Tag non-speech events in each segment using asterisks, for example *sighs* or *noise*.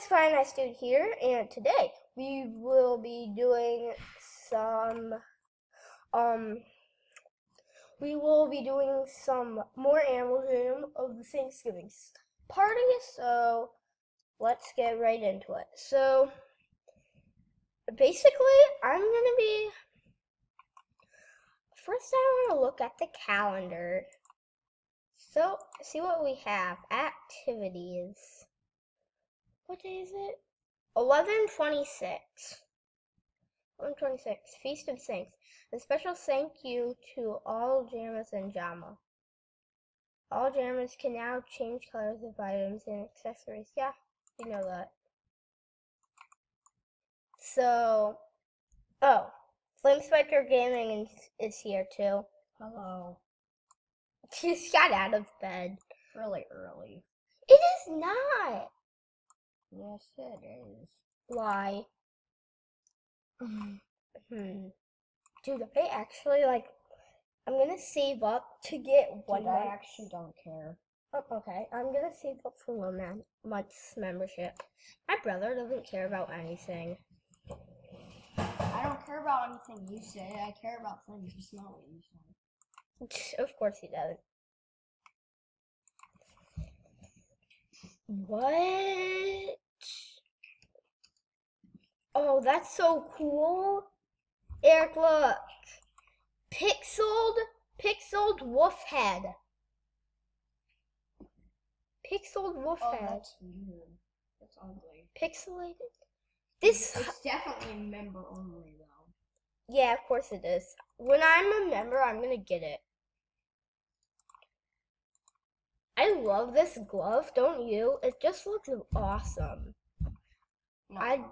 guys, Fine Nice Dude here, and today we will be doing some, um, we will be doing some more Animal of the Thanksgiving party, so let's get right into it. So, basically, I'm gonna be, first I want to look at the calendar. So, see what we have. Activities. What day is it? 1126. 126, Feast of Saints. A special thank you to all Jammers and Jama. All Jammers can now change colors of items and accessories. Yeah, you know that. So, oh, Flame Spiker Gaming is, is here too. Hello. *laughs* She just got out of bed. Really early. It is not. Yes, it is. Why? *sighs* hmm. Dude, I actually like. I'm gonna save up to get one. Dude, I actually don't care. Oh, okay, I'm gonna save up for one man month's membership. My brother doesn't care about anything. I don't care about anything you say. I care about things just not what you say. Of course he doesn't. What? Oh, that's so cool. Eric, look. Pixeled, pixeled wolf head. Pixeled wolf Oh, head. that's weird. That's ugly. Pixelated. This, It's definitely member only though. yeah, of course it is. When I'm a member, I'm gonna get it. I love this glove, don't you? It just looks awesome. No. I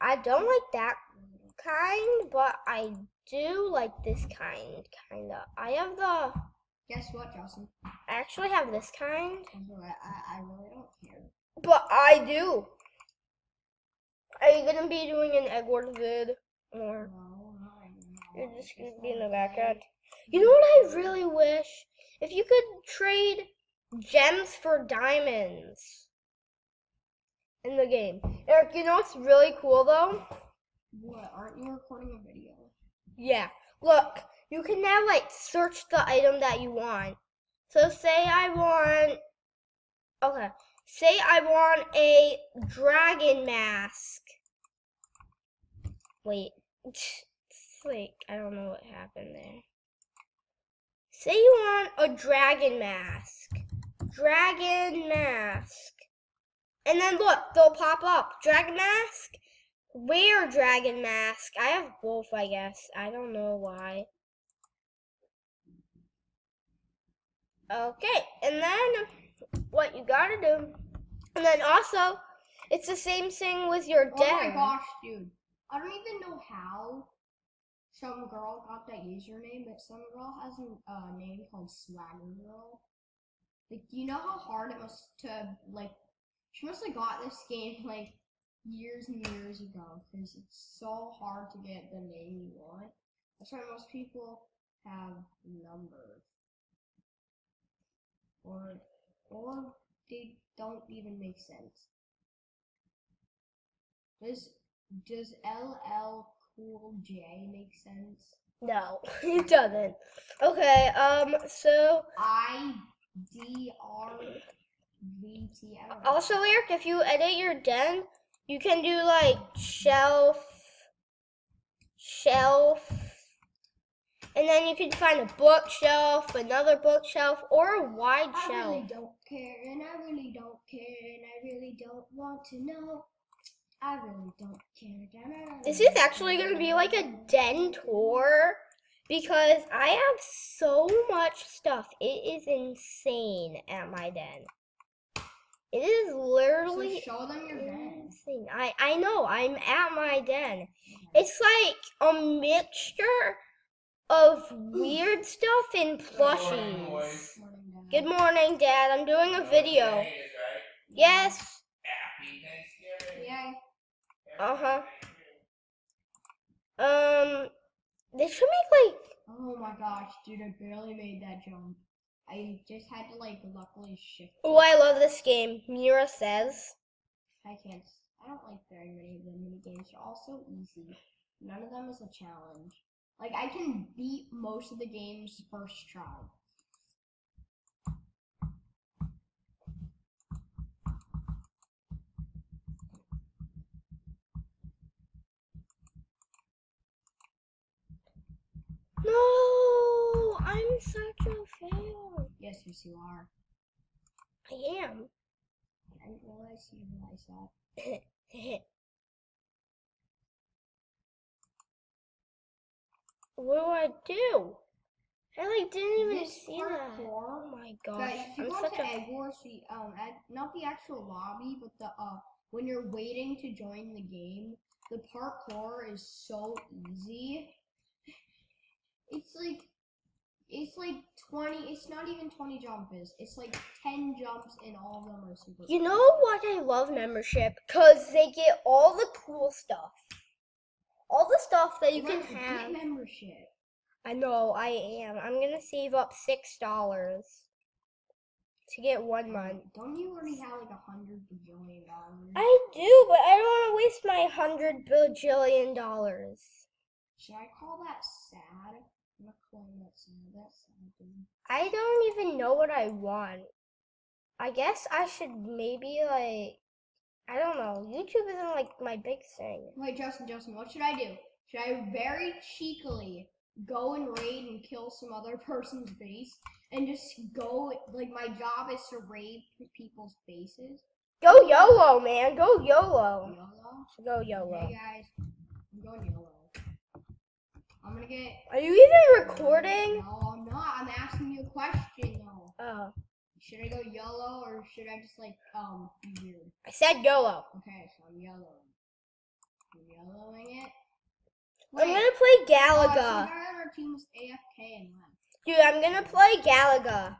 I don't like that kind, but I do like this kind, kinda. I have the, Guess what, Justin? I actually have this kind, I, I, really don't care. but I do. Are you gonna be doing an Egg Wars vid? Or No, no, no. you're just gonna be in the background? You know what I really wish? If you could trade gems for diamonds in the game. Eric, you know what's really cool though? What? Aren't you recording a video? Yeah. Look, you can now like search the item that you want. So say I want Okay. Say I want a dragon mask. Wait. *laughs* It's like I don't know what happened there. Say you want a dragon mask. Dragon mask. And then look, they'll pop up. Dragon mask, Wear dragon mask. I have both, I guess. I don't know why. Okay, and then what you gotta do, and then also, it's the same thing with your Oh my gosh, dude. I don't even know how some girl got that username, but some girl has a uh, name called Swagger Girl. Like, do you know how hard it must to, like, she must have got this game, like, years and years ago, because it's so hard to get the name you want. That's why most people have numbers. Or, or they don't even make sense. Does does LL Cool J make sense? No, *laughs* it doesn't. Okay, um, so I D R V T. I don't also, Eric, if you edit your den, you can do like shelf, shelf, and then you can find a bookshelf, another bookshelf, or a wide I shelf. I really don't care, and I really don't care, and I really don't want to know. I really don't care. This is actually going to be like a den tour because I have so much stuff. It is insane at my den. It is So literally show them your den. insane. I, I know, I'm at my den. It's like a mixture of weird stuff and plushies. Morning, Dad. Good morning, Dad. I'm doing a video. Yes. Happy Thanksgiving. Yay. Uh huh. Um, they should make like Oh my gosh, dude, I barely made that jump. I just had to like luckily shift. Oh, I love this game. Mira says. I can't. I don't like very many of the mini games. They're all so easy. None of them is a challenge. Like I can beat most of the games first try. No, I'm such a fail. Yes, yes, you are. I am. I didn't realize you realized that. *coughs* what do I do? I like didn't even This see that. parkour, Oh my gosh, Guys, if you I'm go such into a Egg Wars, the um, ad, not the actual lobby, but the uh, when you're waiting to join the game, the parkour is so easy. It's like, it's like twenty. It's not even twenty jumps. It's like ten jumps, and all of them are super. You know what I love membership? Cause they get all the cool stuff. All the stuff that you can have. Membership. I know, I am. I'm gonna save up six dollars to get one month. Don't you already have like a hundred bajillion dollars? I do, but I don't want to waste my hundred bajillion dollars. Should I call that sad? I'm not calling that sad. That's sad, dude. I don't even know what I want. I guess I should maybe like I don't know. YouTube isn't like my big thing. Wait, Justin, Justin, what should I do? Should I very cheekily go and raid and kill some other *laughs* person's base and just go like my job is to raid people's bases? Go YOLO, man. Go YOLO. YOLO. Go YOLO. Hey guys, I'm going YOLO. I'm gonna get. Are you even recording? No, I'm not. I'm asking you a question though. Oh, Should I go yellow or should I just like um be weird? I said YOLO. Okay, so I'm YOLOing. I'm YOLOing it. I'm gonna play Galaga. on our team was AFK and left. Dude, I'm gonna play Galaga.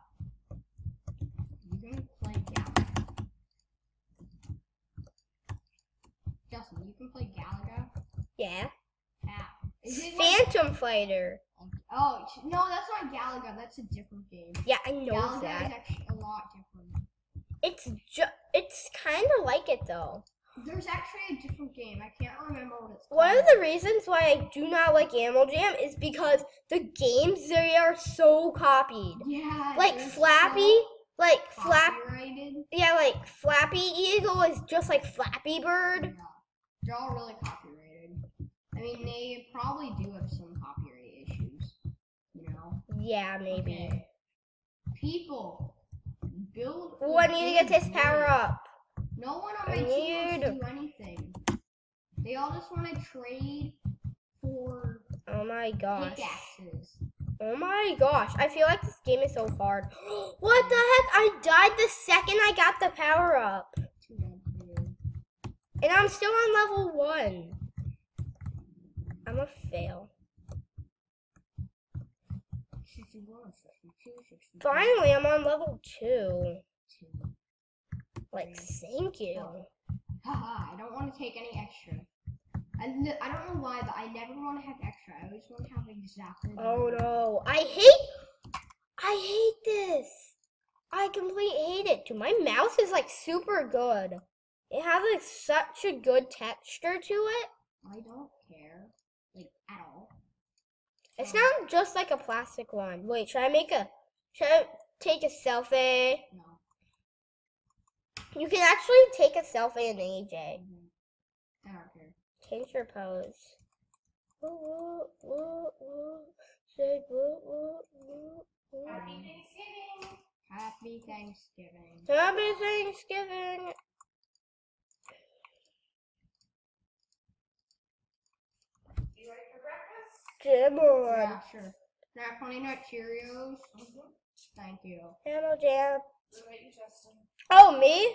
You're gonna play Galaga. Justin, you can play Galaga? Yeah. How? Is it like, Phantom Fighter. oh, no, that's not Galaga. That's a different game. Yeah, I know Galaga that. is actually a lot different. It's ju- it's kind of like it though. There's actually a different game. I can't remember what it's called. One of the reasons why I do not like Animal Jam is because the games they are so copied. Yeah. Like Flappy, so like Flap, yeah, like Flappy Eagle is just like Flappy Bird. Yeah. They're all really. I mean, they probably do have some copyright issues. You know? Yeah, maybe. Okay. People, build. Ooh, I need to get this power up. No one on my team wants to do anything. They all just want to trade for Oh my gosh. pickaxes. Oh my gosh. I feel like this game is so hard. *gasps* what the heck? I died the second I got the power up. Too bad for you. And I'm still on level one. I'm a fail. 61, 62, 63, Finally, I'm on level two. Like, thank you. Haha, I don't want to take any extra. I don't know why, but I never want to have extra. I always want to have exactly. Oh no. I hate I hate this. I completely hate it. Dude, my mouse is like super good. It has like such a good texture to it. I don't care, like at all. It's not just like a plastic one. Wait, should I make a should I take a selfie? No. You can actually take a selfie in AJ. Mhm. I don't care. Change your pose. Woo, woo, woo. Say woo, woo, woo, woo. Happy Thanksgiving. Happy Thanksgiving. Happy Thanksgiving. You ready for breakfast? Jimboard. Yeah, sure. Can I have Honey Nut Cheerios? Mm-hmm. Thank you. Hammer jam. We're waiting, Justin. Oh, me?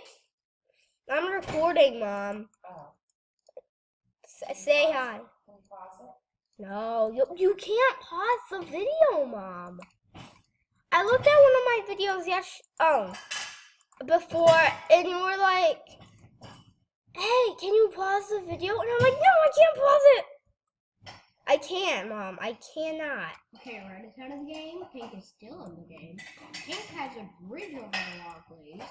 I'm recording, Mom. Oh. S- say hi. Can we pause it? No, you, you can't pause the video, Mom. I looked at one of my videos yes um before and you were like, Hey, can you pause the video? And I'm like, No, I can't pause it. I can't, Mom. I cannot. Okay, red is out of the game. Pink is still in the game. Pink has a bridge over the lava please.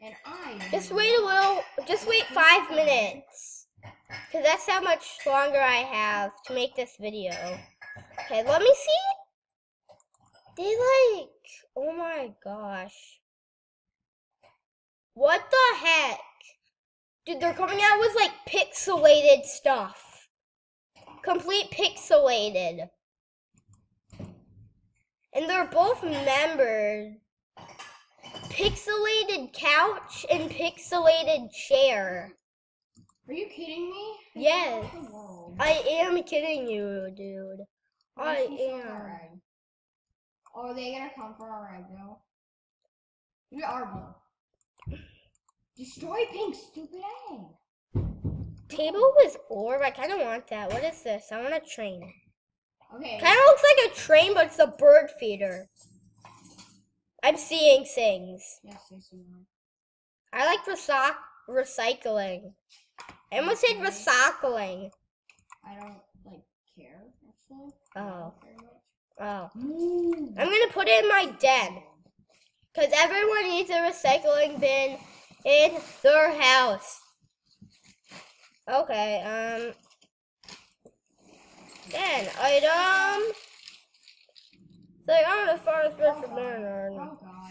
And I Just wait a little. Just wait five minutes. Cause that's how much longer I have to make this video. Okay, let me see. They like. Oh my gosh. What the heck? Dude, they're coming out with like pixelated stuff. Complete pixelated. And they're both members. Pixelated couch and pixelated chair. Are you kidding me? Yes. I am kidding you, dude. I am. Oh, are they gonna come for our egg though? We are blue. Destroy pink stupid egg. Table with orb. I kind of want that. What is this? I want a train. Okay. Kind of looks like a train, but it's a bird feeder. I'm seeing things. Yes, yes, you are. I like recyc- recycling. I almost said recycling. I don't like care actually. Oh. Not very much. Oh. Move. I'm gonna put it in my den. Because everyone needs a recycling bin in their house. Okay, um. Then, item. So, I'm the farthest Oh person god. learner. Oh god.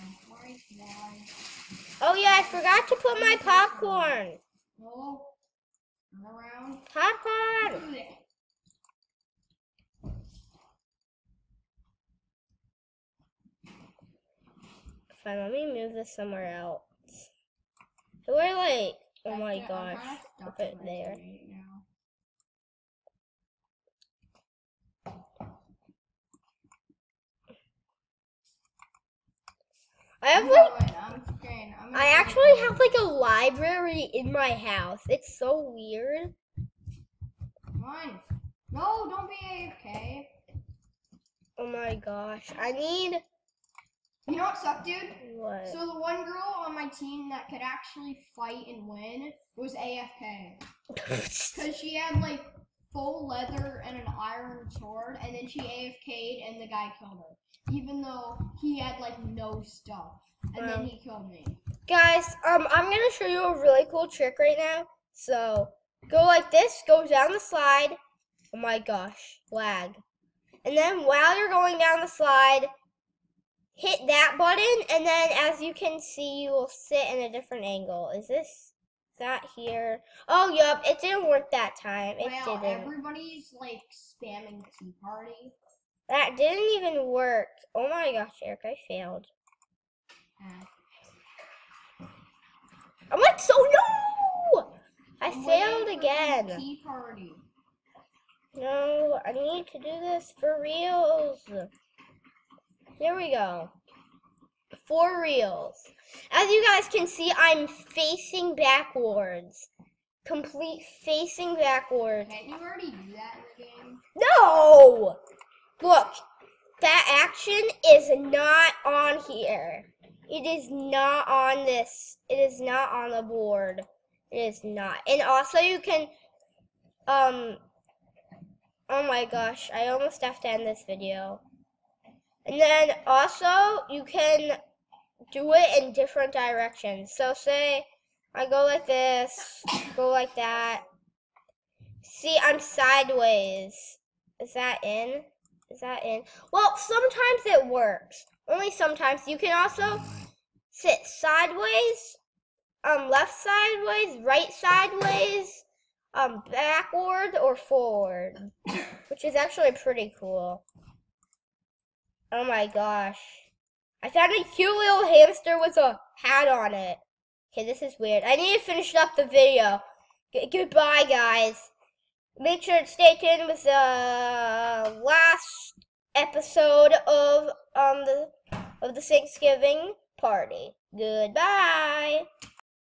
Oh, yeah, I forgot to put my popcorn. Popcorn! Fine, let me move this somewhere else. So, we're like, oh my gosh. put it there. I have like I'm fucking- I'm I actually have like a library in my house. It's so weird. Come on. No, don't be AFK. Oh my gosh. I need You know what sucked, dude? what? So the one girl on my team that could actually fight and win was AFK. Because *laughs* she had like full leather and an iron sword, and then she AFK'd and the guy killed her. Even though he had like no stuff. And Wow. then he killed me. Guys, um I'm going to show you a really cool trick right now. So, go like this, go down the slide. Oh my gosh, lag. And then while you're going down the slide, hit that button and then as you can see, you will sit in a different angle. Is this that here? Oh, yup, it didn't work that time. It wow, didn't. everybody's like spamming Tea Party. That didn't even work. Oh my gosh, Eric, I failed. Uh, I'm like, so no! I failed again. Tea Party. No, I need to do this for reals. Here we go. For reals. As you guys can see, I'm facing backwards. Complete facing backwards. Can't you already do that in the game? No! Look, that action is not on here. It is not on this. It is not on the board. It is not. And also you can, um, oh my gosh, I almost have to end this video. And then also you can do it in different directions. So say I go like this, go like that. See, I'm sideways. Is that in? Is that in? Well, sometimes it works. Only sometimes. You can also sit sideways, um, left sideways, right sideways, um, backward or forward, which is actually pretty cool. Oh my gosh. I found a cute little hamster with a hat on it. Okay, this is weird. I need to finish up the video. G- goodbye, guys. Make sure to stay tuned with the last episode of um the of the Thanksgiving party. Goodbye.